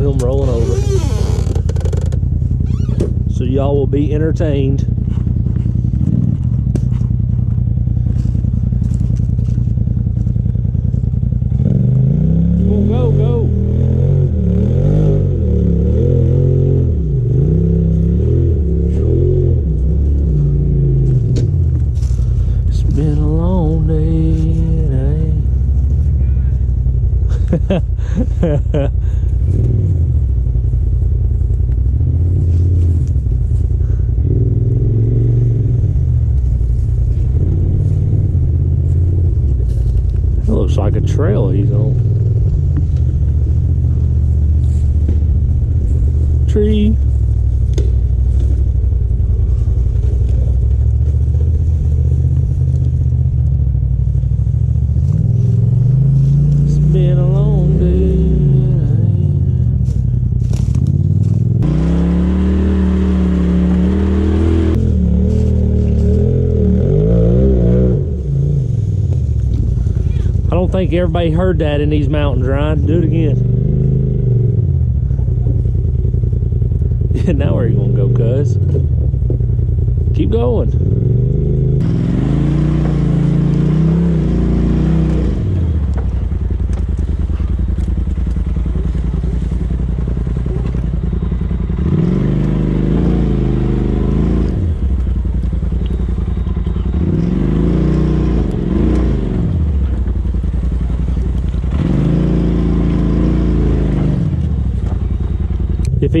him rolling over. So y'all will be entertained. Go, go, go. It's been a long day. and I- That looks like a trail he's on. Tree. It's been a long day. I don't think everybody heard that in these mountains, Ryan. Do it again. Now where you gonna go, cuz? Keep going.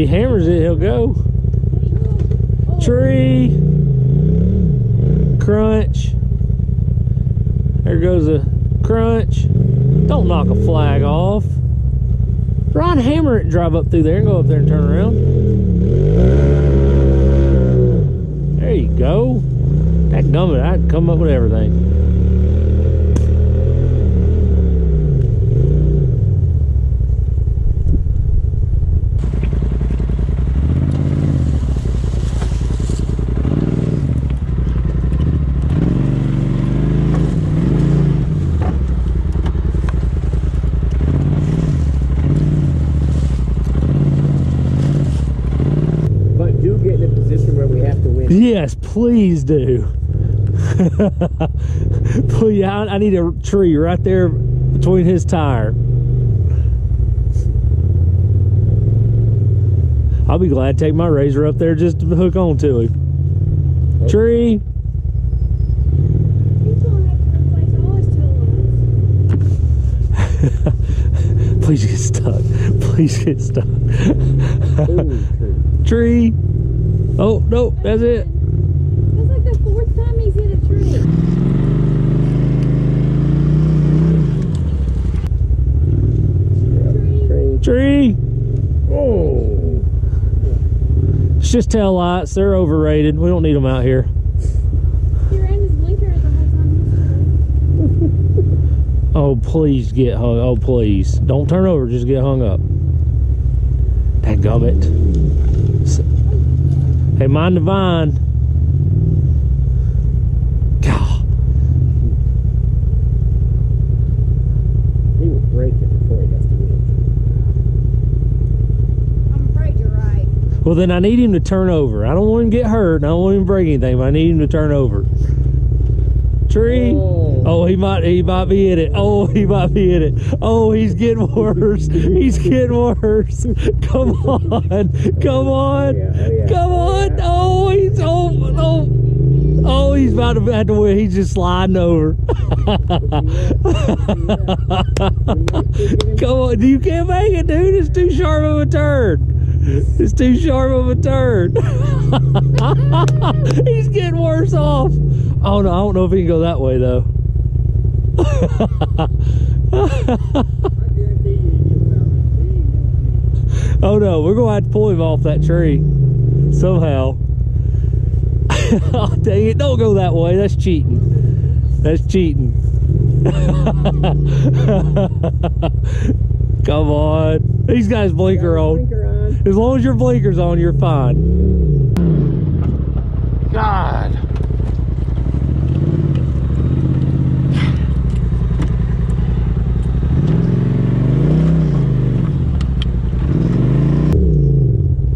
He hammers it, he'll go. Tree. Crunch. There goes a crunch. Don't knock a flag off. Ron, hammer it drive up through there and go up there and turn around. There you go. That gummit, I'd come up with everything. But do get in a position where we have to winch. Yes, please do. please, I, I need a tree right there between his tire. I'll be glad to take my RZR up there just to hook on to him. Tree. He's gonna have to replace all his tow lines. Please get stuck. Please get stuck. Ooh, true. tree. Oh, no, that's it. That's like the fourth time he's hit a tree. Tree. Tree. Tree. Oh. It's just tail lights. They're overrated. We don't need them out here. He ran his blinker the whole time. Oh, please get hung. Oh, please. Don't turn over. Just get hung up. Dadgummit. S- Hey, mind the vine. God. He will break it before he has to winch. I'm afraid you're right. Well, then I need him to turn over. I don't want him to get hurt. and I don't want him to break anything, but I need him to turn over. tree. Oh. Oh, he might he might be in it. Oh, he might be in it. Oh, he's getting worse. He's getting worse. Come on. Come on. Yeah, oh, yeah, Come on. Oh, he's oh oh. Oh, he's about to have to winch. He's just sliding over. Come on, you can't make it, dude. It's too sharp of a turn. It's too sharp of a turn. He's getting worse off. Oh no, I don't know if he can go that way though. oh no, we're gonna have to pull him off that tree somehow. oh dang it! Don't go that way. That's cheating. That's cheating. Come on. He's got his blinker on. As long as your blinker's on, you're fine. God.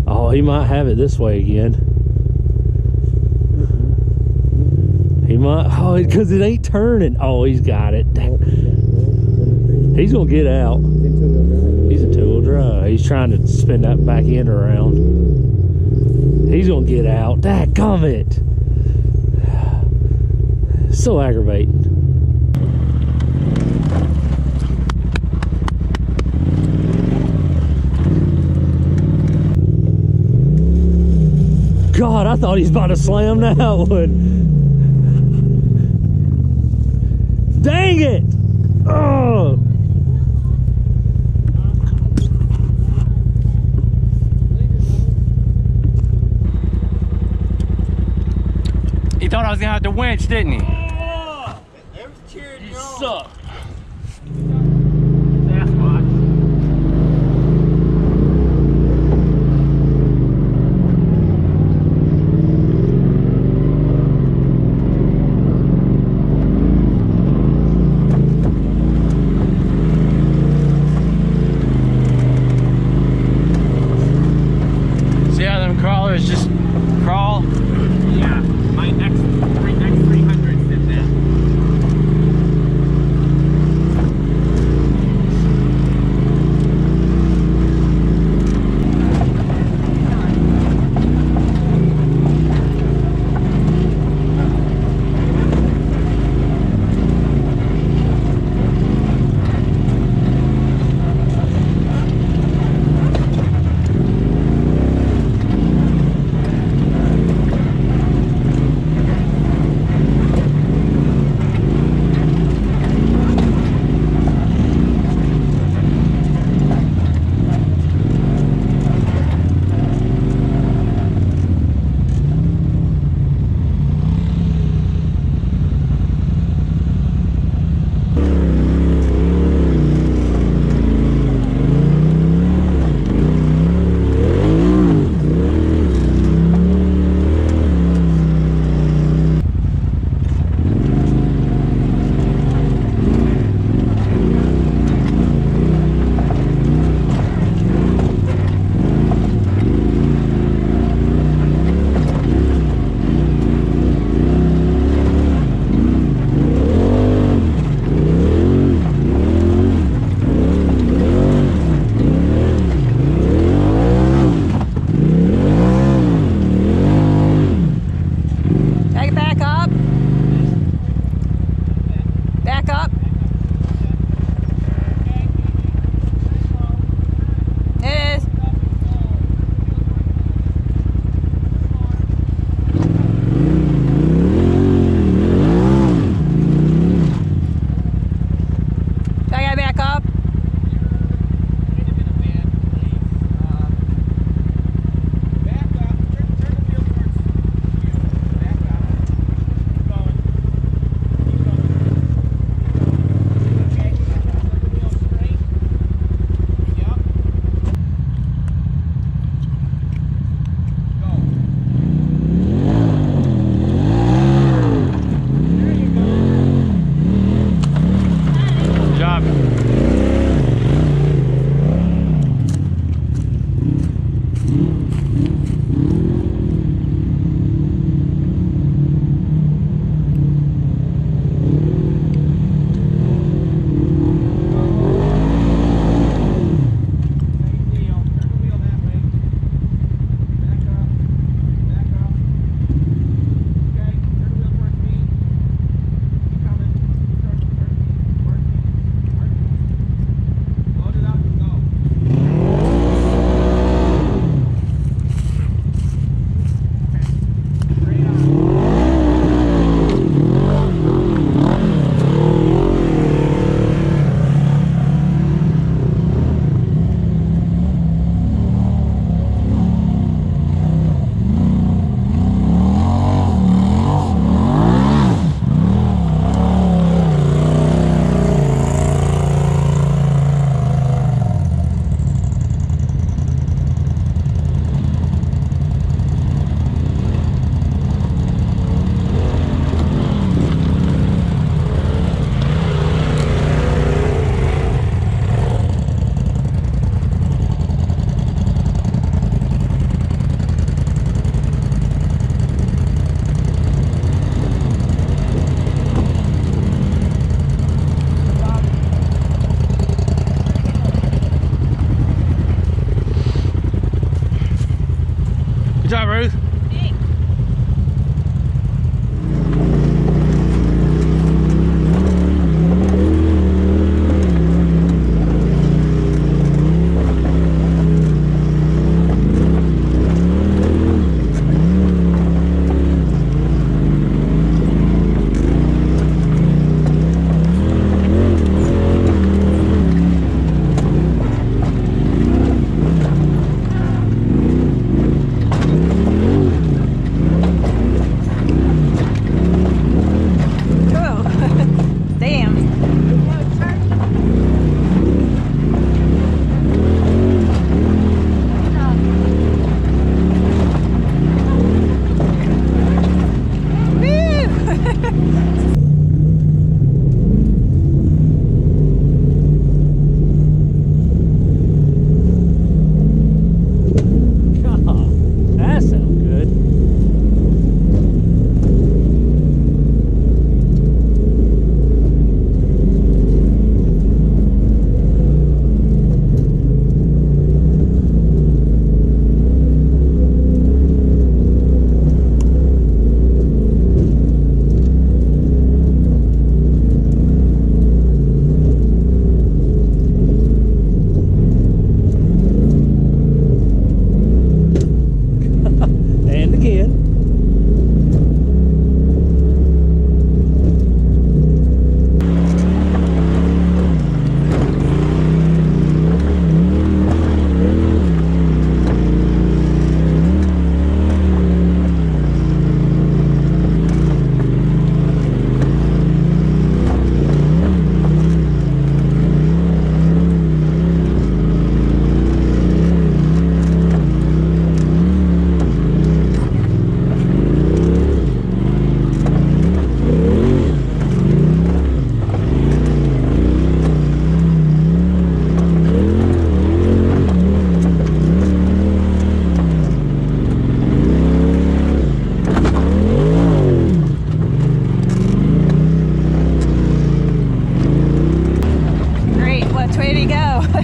Oh, he might have it this way again. He might. Oh, because it ain't turning. Oh, he's got it. He's gonna get out. He's trying to spin that back end around. He's gonna get out. That gummit. So aggravating. God, I thought he's about to slam that one. Dang it! Oh. He thought I was gonna have to winch, didn't he? You suck.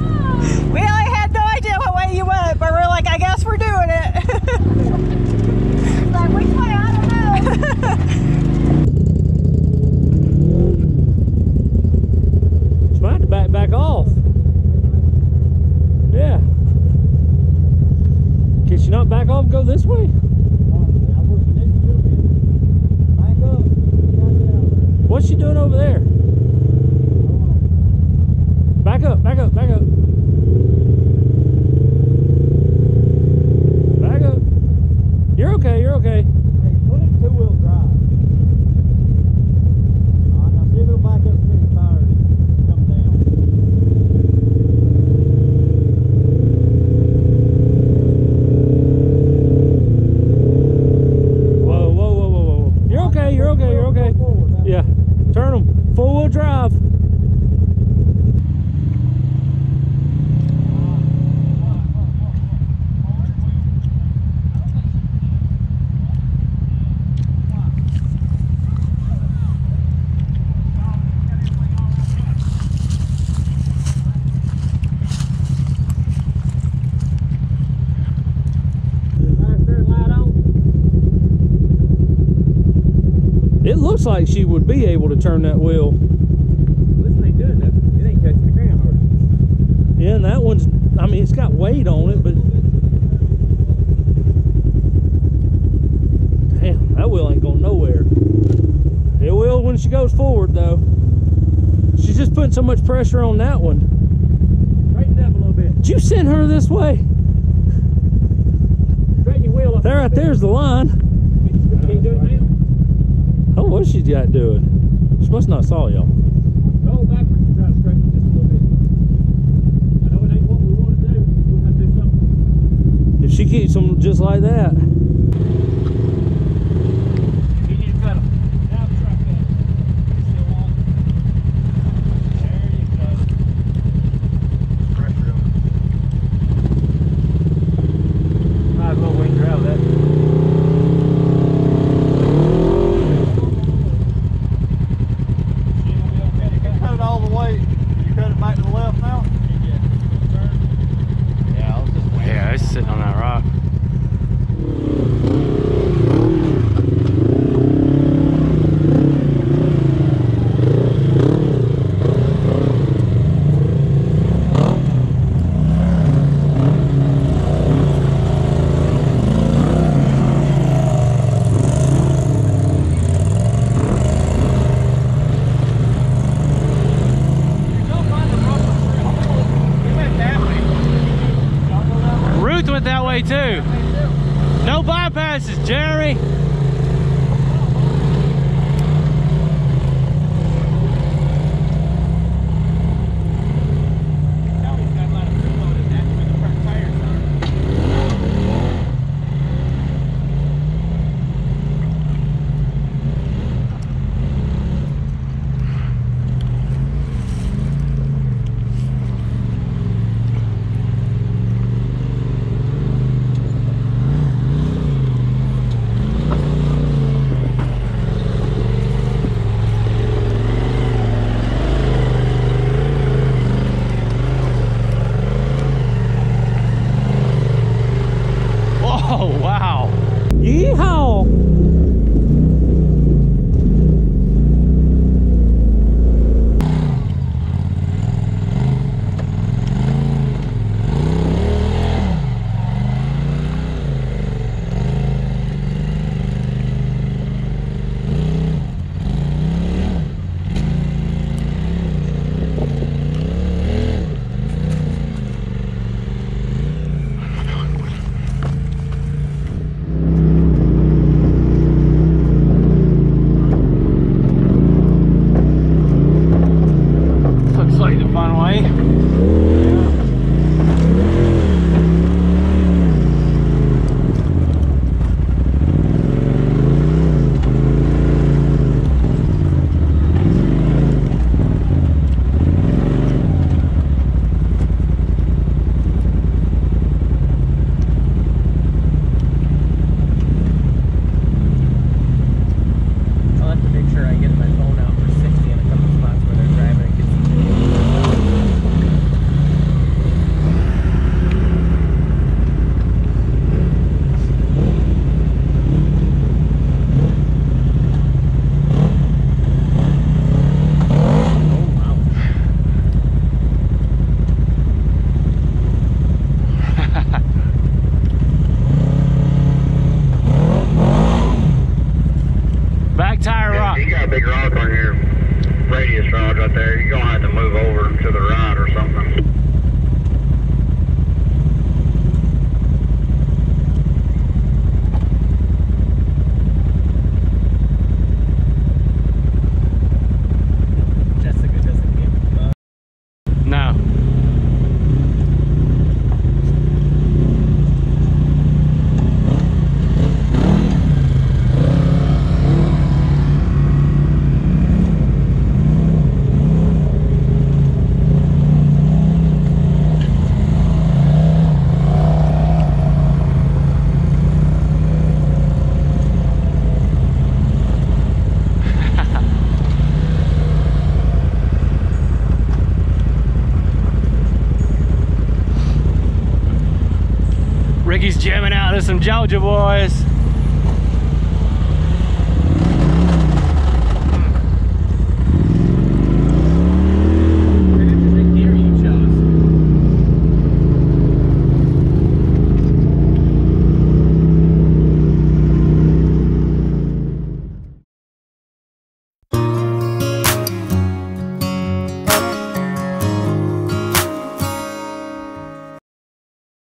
We only had no idea what way you went, but we're like, I guess we're doing it. like, which way? I don't know. She might to back back off. Yeah. Can she not back off and go this way? What's she doing over there? Back up, back up, back up. Back up. You're okay, you're okay. Whoa, whoa, whoa, whoa, whoa. You're okay, you're okay, you're okay. Yeah. Turn them. Four wheel drive. It looks like she would be able to turn that wheel. This ain't doing nothing. It ain't touching the ground hardly. Yeah, and that one's, I mean, it's got weight on it, but. Damn, that wheel ain't going nowhere. It will when she goes forward, though. She's just putting so much pressure on that one. Straighten up a little bit. Did you send her this way? Straighten your wheel up. There, right there's the line. Can you do it now? Oh, what's she got doing? She must not saw y'all. Go backwards and try to straighten this a little bit. I know it ain't what we want to do. We'll have to do something. If she keeps them just like that. it that way too. No bypasses, Jerry. Yeehaw! some Georgia boys.